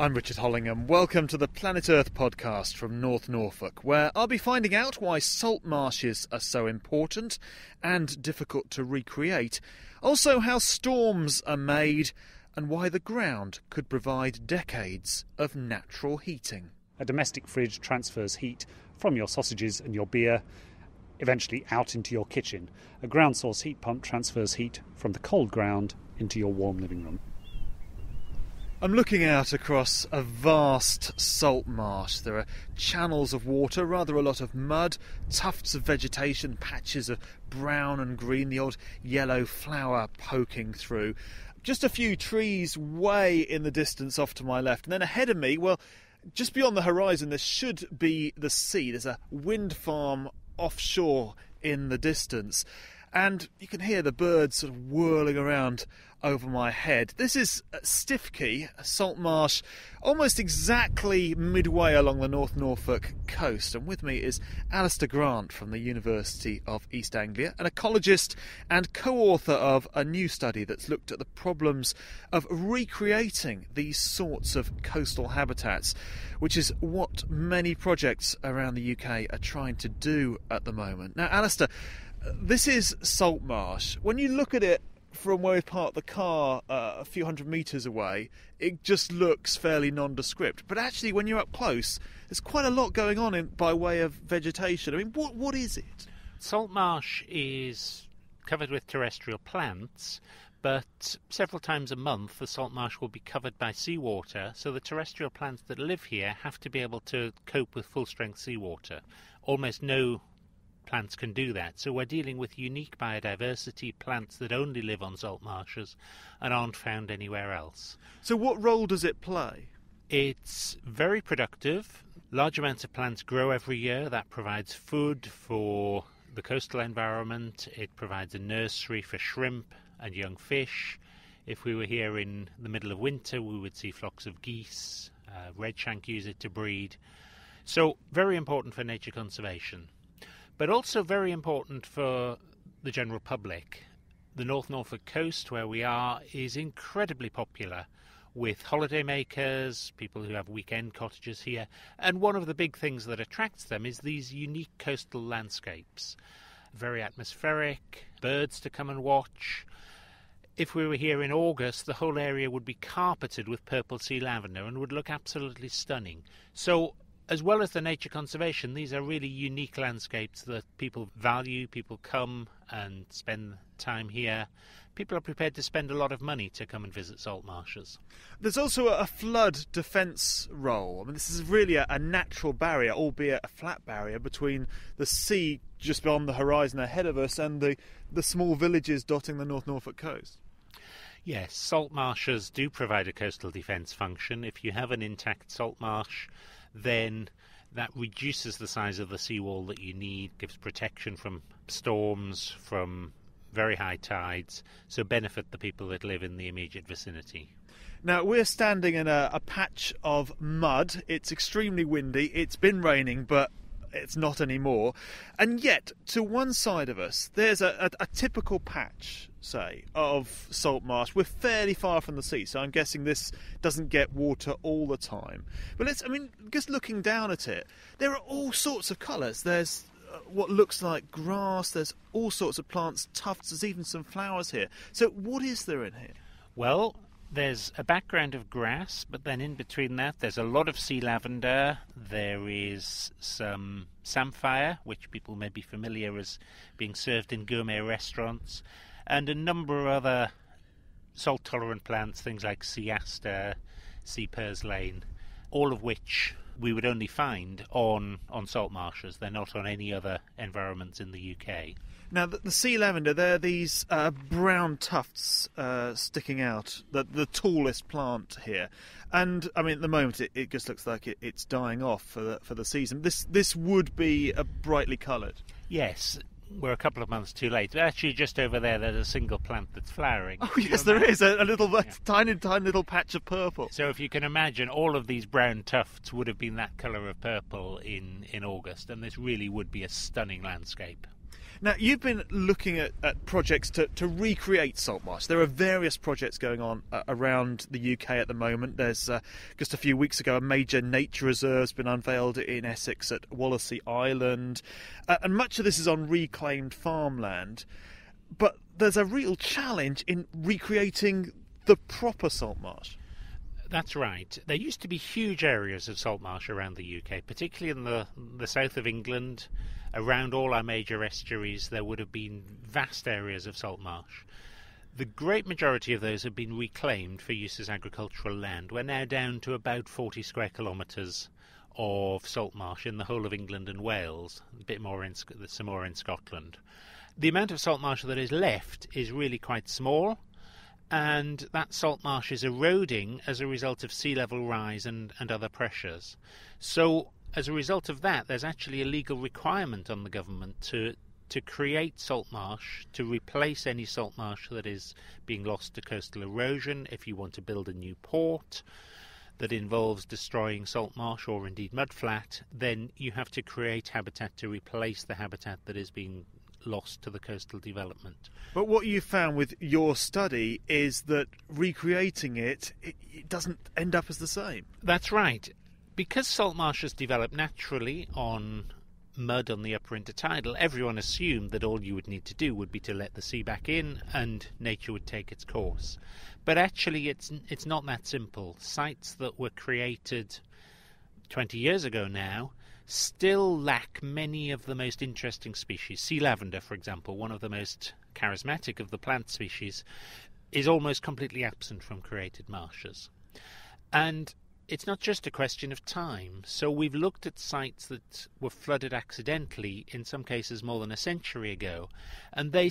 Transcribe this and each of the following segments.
I'm Richard Hollingham. Welcome to the Planet Earth podcast from North Norfolk, where I'll be finding out why salt marshes are so important and difficult to recreate, also how storms are made, and why the ground could provide decades of natural heating. A domestic fridge transfers heat from your sausages and your beer eventually out into your kitchen. A ground source heat pump transfers heat from the cold ground into your warm living room. I'm looking out across a vast salt marsh. There are channels of water, rather a lot of mud, tufts of vegetation, patches of brown and green, the odd yellow flower poking through. Just a few trees way in the distance off to my left. And then ahead of me, well, just beyond the horizon, there should be the sea. There's a wind farm offshore in the distance. And you can hear the birds sort of whirling around over my head. This is uh, Stiffkey, a salt marsh, almost exactly midway along the North Norfolk coast. And with me is Alistair Grant from the University of East Anglia, an ecologist and co author of a new study that's looked at the problems of recreating these sorts of coastal habitats, which is what many projects around the UK are trying to do at the moment. Now, Alistair, uh, this is salt marsh. When you look at it from where we parked the car uh, a few hundred metres away, it just looks fairly nondescript. But actually, when you're up close, there's quite a lot going on in, by way of vegetation. I mean, what what is it? Salt marsh is covered with terrestrial plants, but several times a month the salt marsh will be covered by seawater, so the terrestrial plants that live here have to be able to cope with full strength seawater. Almost no plants can do that. So we're dealing with unique biodiversity, plants that only live on salt marshes and aren't found anywhere else. So, what role does it play? It's very productive. Large amounts of plants grow every year. That provides food for the coastal environment. It provides a nursery for shrimp and young fish. If we were here in the middle of winter, we would see flocks of geese. Uh, redshank use it to breed. So, very important for nature conservation but also very important for the general public. The North Norfolk coast, where we are, is incredibly popular with holidaymakers, people who have weekend cottages here, and one of the big things that attracts them is these unique coastal landscapes. Very atmospheric, birds to come and watch. If we were here in August, the whole area would be carpeted with purple sea lavender and would look absolutely stunning. So, as well as the nature conservation, these are really unique landscapes that people value. People come and spend time here. People are prepared to spend a lot of money to come and visit salt marshes. There's also a flood defence role. I mean, this is really a, a natural barrier, albeit a flat barrier, between the sea just beyond the horizon ahead of us and the, the small villages dotting the North Norfolk coast. Yes, salt marshes do provide a coastal defence function. If you have an intact salt marsh, then that reduces the size of the seawall that you need, gives protection from storms, from very high tides, so benefit the people that live in the immediate vicinity. Now, we're standing in a, a, patch of mud. It's extremely windy. It's been raining, but it's not anymore. And yet, to one side of us, there's a, a, a typical patch, say, of salt marsh. We're fairly far from the sea, so I'm guessing this doesn't get water all the time. But let's, I mean, just looking down at it, there are all sorts of colours. There's uh, what looks like grass, there's all sorts of plants, tufts, there's even some flowers here. So, what is there in here? Well, there's a background of grass, but then in between that, there's a lot of sea lavender. There is some samphire, which people may be familiar as being served in gourmet restaurants, and a number of other salt tolerant plants, things like sea aster, sea purslane, all of which we would only find on, on salt marshes. They're not on any other environments in the UK. Now, the, the sea lavender, they're these uh, brown tufts uh, sticking out, the, the tallest plant here. And I mean, at the moment, it, it just looks like it, it's dying off for the, for the season. This this would be a brightly coloured. Yes, we're a couple of months too late. Actually, just over there, there's a single plant that's flowering. Oh yes, there is a, a little yeah. tiny, tiny little patch of purple. So if you can imagine, all of these brown tufts would have been that colour of purple in in August, and this really would be a stunning landscape. Now, you've been looking at, at projects to, to recreate salt marsh. There are various projects going on uh, around the UK at the moment. There's uh, just a few weeks ago a major nature reserve's been unveiled in Essex at Wallasea Island, uh, and much of this is on reclaimed farmland. But there's a real challenge in recreating the proper salt marsh. That's right. There used to be huge areas of salt marsh around the UK, particularly in the the south of England around all our major estuaries, there would have been vast areas of salt marsh. The great majority of those have been reclaimed for use as agricultural land. We're now down to about 40 square kilometres of salt marsh in the whole of England and Wales, a bit more in, some more in Scotland. The amount of salt marsh that is left is really quite small, and that salt marsh is eroding as a result of sea level rise and, and other pressures. So as a result of that, there's actually a legal requirement on the government to to create salt marsh to replace any salt marsh that is being lost to coastal erosion. If you want to build a new port that involves destroying salt marsh or indeed mudflat, then you have to create habitat to replace the habitat that is being lost to the coastal development. But what you found with your study is that recreating it, it, it doesn't end up as the same. That's right because salt marshes develop naturally on mud on the upper intertidal, everyone assumed that all you would need to do would be to let the sea back in and nature would take its course. But actually, it's it's not that simple. Sites that were created 20 years ago now still lack many of the most interesting species. Sea lavender, for example, one of the most charismatic of the plant species, is almost completely absent from created marshes. And it's not just a question of time. So we've looked at sites that were flooded accidentally, in some cases more than a century ago, and they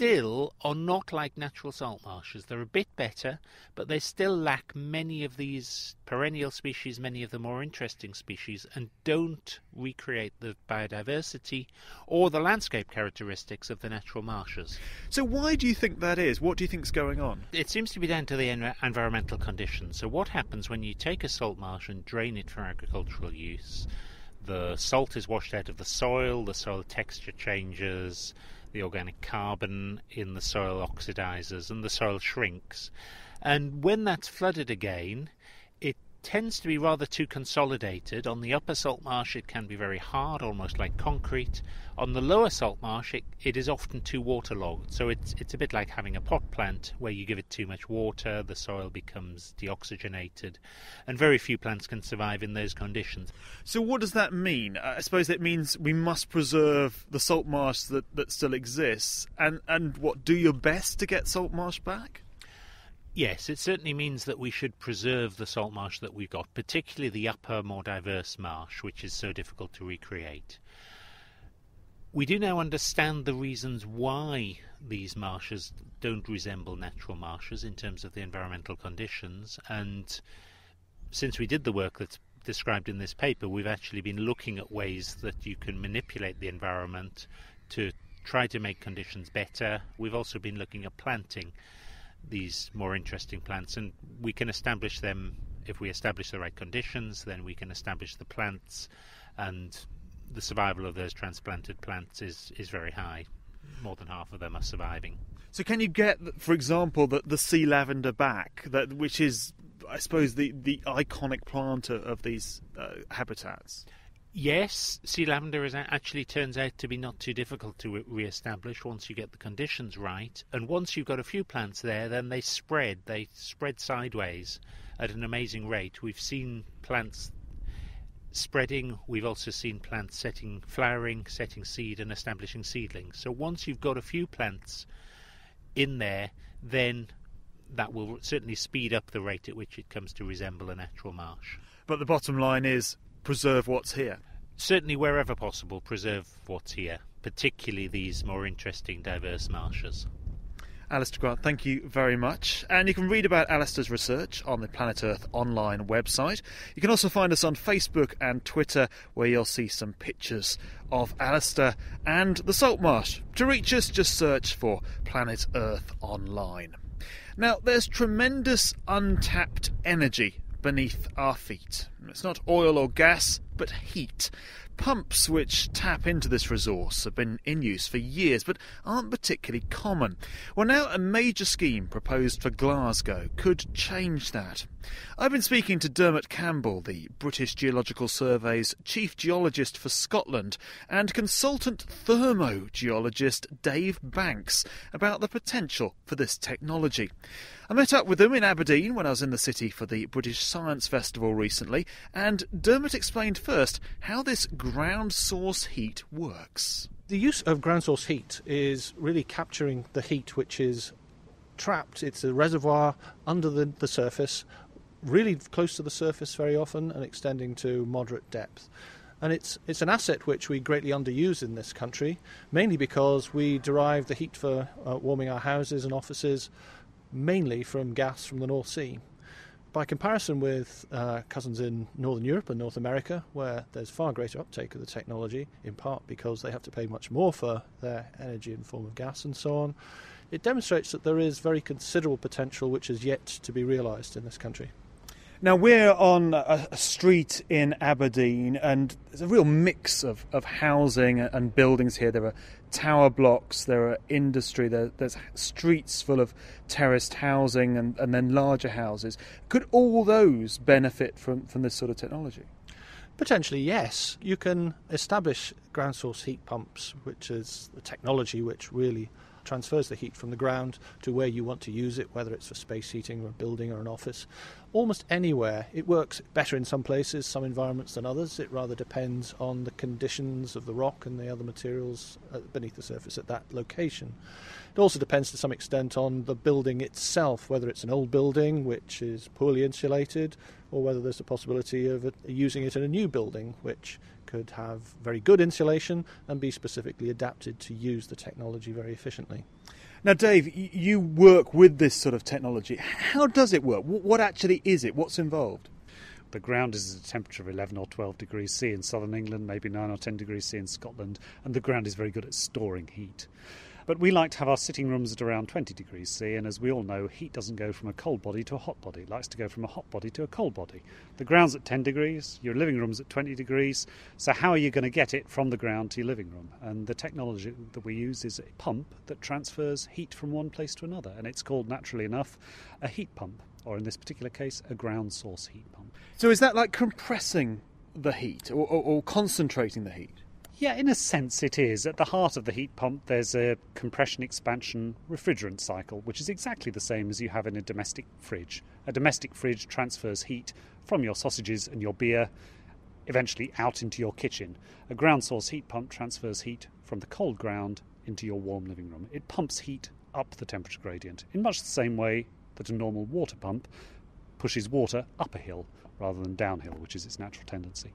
still are not like natural salt marshes. They're a bit better, but they still lack many of these perennial species, many of the more interesting species, and don't recreate the biodiversity or the landscape characteristics of the natural marshes. So, why do you think that is? What do you think is going on? It seems to be down to the en- environmental conditions. So, what happens when you take a salt marsh and drain it for agricultural use? The salt is washed out of the soil, the soil texture changes, the organic carbon in the soil oxidizes and the soil shrinks. And when that's flooded again, tends to be rather too consolidated. On the upper salt marsh, it can be very hard, almost like concrete. On the lower salt marsh, it, it is often too waterlogged. So it's, it's a bit like having a pot plant where you give it too much water, the soil becomes deoxygenated, and very few plants can survive in those conditions. So, what does that mean? I suppose it means we must preserve the salt marsh that, that still exists, and, and what, do your best to get salt marsh back? Yes, it certainly means that we should preserve the salt marsh that we've got, particularly the upper, more diverse marsh, which is so difficult to recreate. We do now understand the reasons why these marshes don't resemble natural marshes in terms of the environmental conditions, and since we did the work that's described in this paper, we've actually been looking at ways that you can manipulate the environment to try to make conditions better. We've also been looking at planting these more interesting plants, and we can establish them if we establish the right conditions. Then we can establish the plants and the survival of those transplanted plants is, is very high. More than half of them are surviving. So, can you get, for example, the, the sea lavender back, that which is, I suppose, the, the iconic plant of these uh, habitats? Yes, sea lavender is actually turns out to be not too difficult to re-establish once you get the conditions right. And once you've got a few plants there, then they spread. They spread sideways at an amazing rate. We've seen plants spreading. We've also seen plants setting flowering, setting seed, and establishing seedlings. So once you've got a few plants in there, then that will certainly speed up the rate at which it comes to resemble a natural marsh. But the bottom line is preserve what's here. Certainly, wherever possible, preserve what's here, particularly these more interesting, diverse marshes. Alistair Grant, thank you very much. And you can read about Alistair's research on the Planet Earth online website. You can also find us on Facebook and Twitter, where you'll see some pictures of Alistair and the salt marsh. To reach us, just search for Planet Earth online. Now, there's tremendous untapped energy beneath our feet. It's not oil or gas, but heat Pumps which tap into this resource have been in use for years but aren't particularly common. Well, now a major scheme proposed for Glasgow could change that. I've been speaking to Diarmad Campbell, the British Geological Survey's chief geologist for Scotland, and consultant thermogeologist Dave Banks about the potential for this technology. I met up with them in Aberdeen when I was in the city for the British Science Festival recently, and Diarmad explained first how this ground source heat works. The use of ground source heat is really capturing the heat which is trapped. It's a reservoir under the, the surface, really close to the surface very often, and extending to moderate depth. And it's, it's an asset which we greatly underuse in this country, mainly because we derive the heat for uh, warming our houses and offices mainly from gas from the North Sea. By comparison with uh, cousins in Northern Europe and North America, where there's far greater uptake of the technology, in part because they have to pay much more for their energy in the form of gas and so on, it demonstrates that there is very considerable potential which is yet to be realised in this country. Now we're on a, street in Aberdeen, and there's a real mix of, of housing and buildings here. There are tower blocks, there are industry, there, there's streets full of terraced housing, and, and then larger houses. Could all those benefit from, from this sort of technology? Potentially, yes. You can establish ground source heat pumps, which is the technology which really transfers the heat from the ground to where you want to use it, whether it's for space heating or a building or an office. Almost anywhere. It works better in some places, some environments than others. It rather depends on the conditions of the rock and the other materials uh, beneath the surface at that location. It also depends to some extent on the building itself, whether it's an old building which is poorly insulated or whether there's a possibility of using it in a new building which could have very good insulation and be specifically adapted to use the technology very efficiently. Now, Dave, you work with this sort of technology. How does it work? What actually is it? What's involved? The ground is at a temperature of 11 or 12 degrees C in southern England, maybe 9 or 10 degrees C in Scotland, and the ground is very good at storing heat. But we like to have our sitting rooms at around 20 degrees C, and as we all know, heat doesn't go from a cold body to a hot body. It likes to go from a hot body to a cold body. The ground's at 10 degrees, your living room's at 20 degrees, so how are you going to get it from the ground to your living room? And the technology that we use is a pump that transfers heat from one place to another, and it's called, naturally enough, a heat pump, or in this particular case, a ground source heat pump. So is that like compressing the heat or, or, or concentrating the heat? Yeah, in a sense it is. At the heart of the heat pump, there's a compression expansion refrigerant cycle, which is exactly the same as you have in a domestic fridge. A domestic fridge transfers heat from your sausages and your beer eventually out into your kitchen. A ground source heat pump transfers heat from the cold ground into your warm living room. It pumps heat up the temperature gradient in much the same way that a normal water pump pushes water up a hill rather than downhill, which is its natural tendency.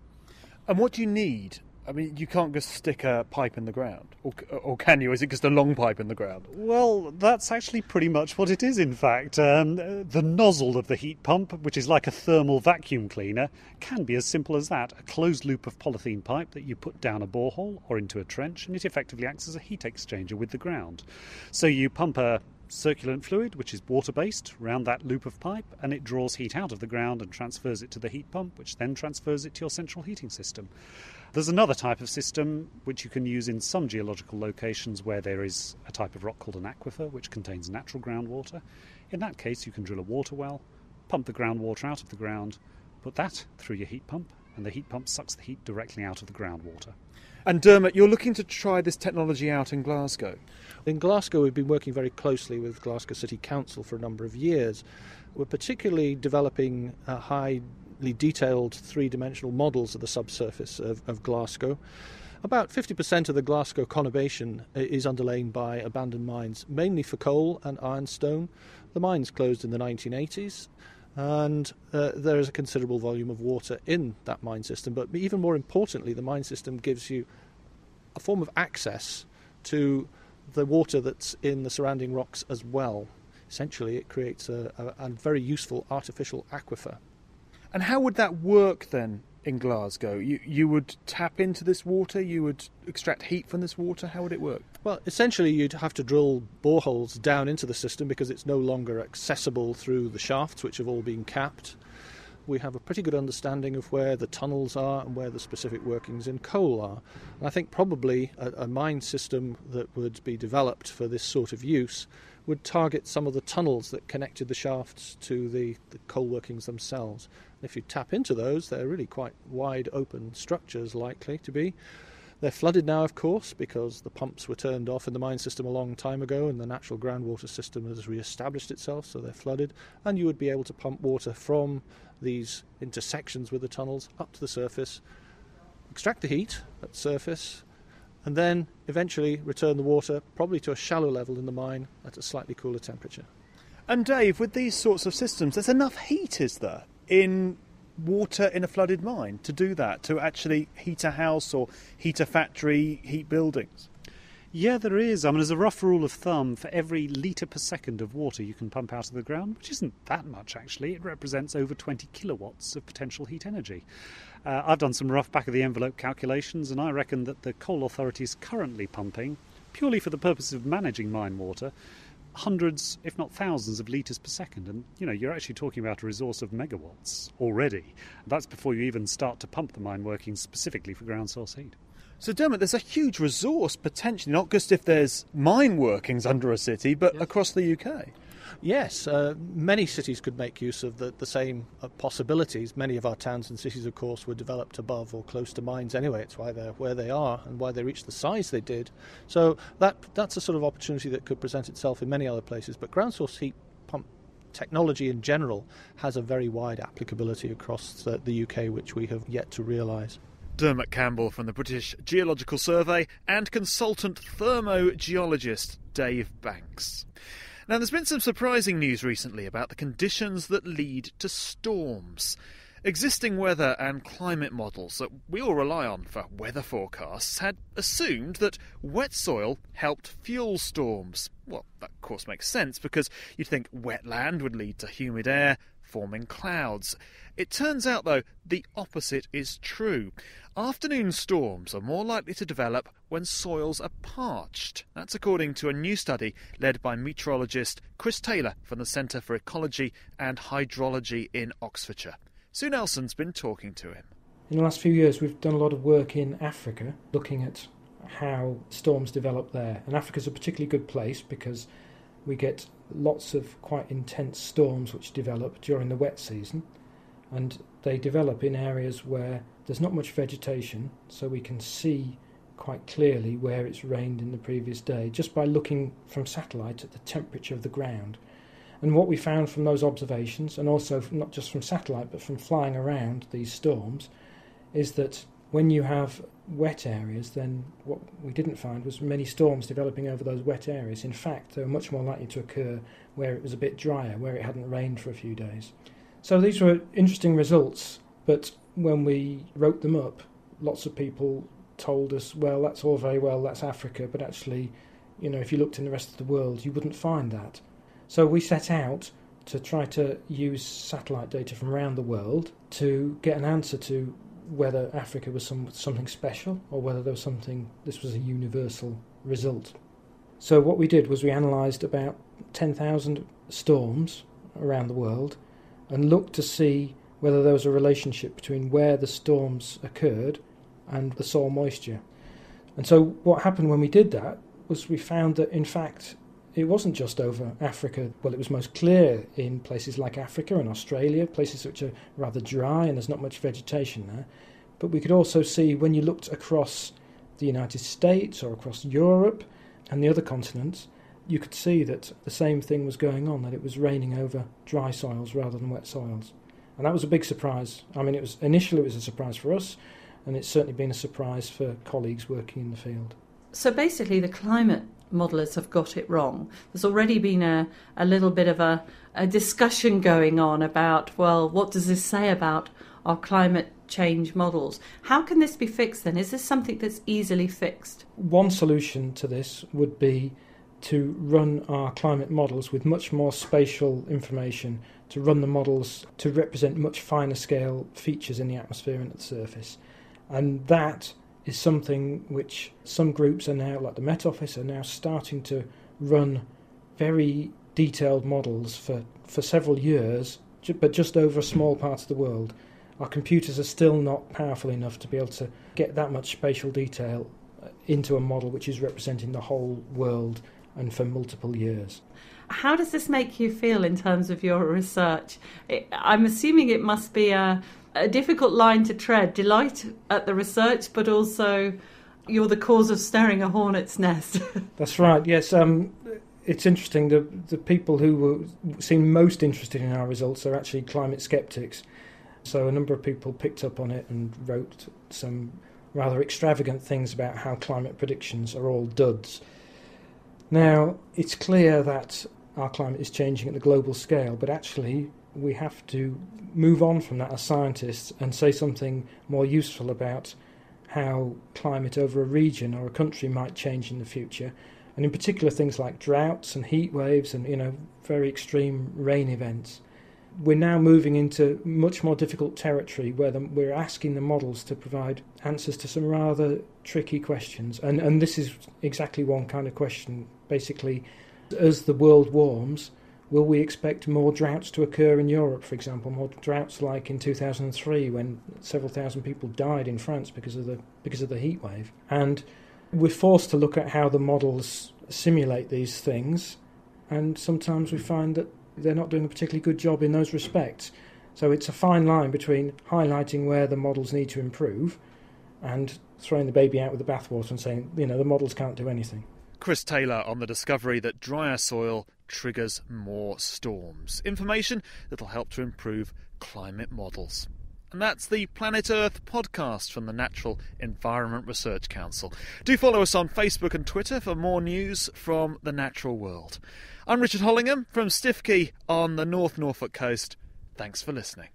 And what do you need I mean, you can't just stick a pipe in the ground, or, or can you? Is it just a long pipe in the ground? Well, that's actually pretty much what it is. In fact, um, the nozzle of the heat pump, which is like a thermal vacuum cleaner, can be as simple as that—a closed loop of polythene pipe that you put down a borehole or into a trench, and it effectively acts as a heat exchanger with the ground. So you pump a circulant fluid, which is water based, around that loop of pipe, and it draws heat out of the ground and transfers it to the heat pump, which then transfers it to your central heating system. There's another type of system which you can use in some geological locations where there is a type of rock called an aquifer which contains natural groundwater. In that case, you can drill a water well, pump the groundwater out of the ground, put that through your heat pump, and the heat pump sucks the heat directly out of the groundwater. And Diarmad, you're looking to try this technology out in Glasgow. In Glasgow, we've been working very closely with Glasgow City Council for a number of years. We're particularly developing a high detailed three dimensional models of the subsurface of, of Glasgow. About 50% of the Glasgow conurbation is underlain by abandoned mines, mainly for coal and ironstone. The mines closed in the 1980s, and uh, there is a considerable volume of water in that mine system. But even more importantly, the mine system gives you a form of access to the water that's in the surrounding rocks as well. Essentially, it creates a, a, a very useful artificial aquifer. And how would that work then in Glasgow? You you would tap into this water, you would extract heat from this water. How would it work? Well, essentially, you'd have to drill boreholes down into the system because it's no longer accessible through the shafts, which have all been capped. we have a pretty good understanding of where the tunnels are and where the specific workings in coal are. And I think probably a, a mine system that would be developed for this sort of use would target some of the tunnels that connected the shafts to the, the coal workings themselves. And if you tap into those, they're really quite wide open structures, likely to be. They're flooded now, of course, because the pumps were turned off in the mine system a long time ago and the natural groundwater system has re established itself, so they're flooded. And you would be able to pump water from these intersections with the tunnels up to the surface, extract the heat at surface, and then eventually return the water, probably to a shallow level in the mine at a slightly cooler temperature. And Dave, with these sorts of systems, there's enough heat, is there, in water in a flooded mine to do that, to actually heat a house or heat a factory, heat buildings? Yeah, there is. I mean, as a rough rule of thumb, for every litre per second of water you can pump out of the ground, which isn't that much actually, it represents over 20 kilowatts of potential heat energy. Uh, I've done some rough back of the envelope calculations, and I reckon that the coal authority is currently pumping, purely for the purpose of managing mine water, hundreds, if not thousands, of litres per second. And you know, you're actually talking about a resource of megawatts already. That's before you even start to pump the mine working specifically for ground source heat. So, Diarmad, there's a huge resource potentially, not just if there's mine workings under a city, but yes. across the UK. Yes, uh, many cities could make use of the, the same uh, possibilities. Many of our towns and cities, of course, were developed above or close to mines anyway. It's why they're where they are and why they reached the size they did. So that that's a sort of opportunity that could present itself in many other places. But ground source heat pump technology in general has a very wide applicability across the, the UK, which we have yet to realise. Diarmad Campbell from the British Geological Survey and consultant thermogeologist Dave Banks. Now, there's been some surprising news recently about the conditions that lead to storms. Existing weather and climate models that we all rely on for weather forecasts had assumed that wet soil helped fuel storms. Well, that of course makes sense because you'd think wet land would lead to humid air, forming clouds. It turns out, though, the opposite is true. Afternoon storms are more likely to develop when soils are parched. That's according to a new study led by meteorologist Chris Taylor from the Centre for Ecology and Hydrology in Oxfordshire. Sue Nelson's been talking to him. In the last few years, we've done a lot of work in Africa looking at how storms develop there. And Africa's a particularly good place because we get lots of quite intense storms which develop during the wet season, and they develop in areas where there's not much vegetation, so we can see quite clearly where it's rained in the previous day just by looking from satellite at the temperature of the ground. And what we found from those observations, and also not just from satellite but from flying around these storms, is that when you have wet areas, then what we didn't find was many storms developing over those wet areas. In fact, they were much more likely to occur where it was a bit drier, where it hadn't rained for a few days. So these were interesting results, but when we wrote them up, lots of people told us, well, that's all very well, that's Africa, but actually, you know, if you looked in the rest of the world, you wouldn't find that. So we set out to try to use satellite data from around the world to get an answer to whether Africa was some, something special or whether there was something, this was a universal result. So, what we did was we analysed about 10,000 storms around the world and looked to see whether there was a relationship between where the storms occurred and the soil moisture. And so, what happened when we did that was we found that, in fact, it wasn't just over Africa. Well, it was most clear in places like Africa and Australia, places which are rather dry and there's not much vegetation there. But we could also see when you looked across the United States or across Europe and the other continents, you could see that the same thing was going on, that it was raining over dry soils rather than wet soils. And that was a big surprise. I mean, it was initially it was a surprise for us, and it's certainly been a surprise for colleagues working in the field. So basically, the climate modelers have got it wrong. There's already been a, a little bit of a, a discussion going on about, well, what does this say about our climate change models? How can this be fixed then? Is this something that's easily fixed? One solution to this would be to run our climate models with much more spatial information, to run the models to represent much finer scale features in the atmosphere and at the surface. And that is something which some groups are now, like the Met Office, are now starting to run very detailed models for, for several years but just over a small part of the world. Our computers are still not powerful enough to be able to get that much spatial detail uh, into a model which is representing the whole world and for multiple years. How does this make you feel in terms of your research? I'm assuming it must be a, a difficult line to tread delight at the research, but also you're the cause of stirring a hornet's nest. That's right, yes. Um, it's interesting. The, the people who were, seem most interested in our results are actually climate skeptics. So a number of people picked up on it and wrote some rather extravagant things about how climate predictions are all duds. Now, it's clear that our climate is changing at the global scale, but actually, we have to move on from that as scientists and say something more useful about how climate over a region or a country might change in the future. And in particular, things like droughts and heat waves and you know very extreme rain events. We're now moving into much more difficult territory where the, we're asking the models to provide answers to some rather tricky questions. And, and this is exactly one kind of question. Basically, as the world warms, will we expect more droughts to occur in Europe, for example, more droughts like in 2003 when several thousand people died in France because of the because of the heat wave? And we're forced to look at how the models simulate these things, and sometimes we find that they're not doing a particularly good job in those respects. So it's a fine line between highlighting where the models need to improve and throwing the baby out with the bathwater and saying, you know, the models can't do anything. Chris Taylor on the discovery that drier soil triggers more storms. Information that'll help to improve climate models. And that's the Planet Earth podcast from the Natural Environment Research Council. Do follow us on Facebook and Twitter for more news from the natural world. I'm Richard Hollingham from Stiffkey on the North Norfolk coast. Thanks for listening.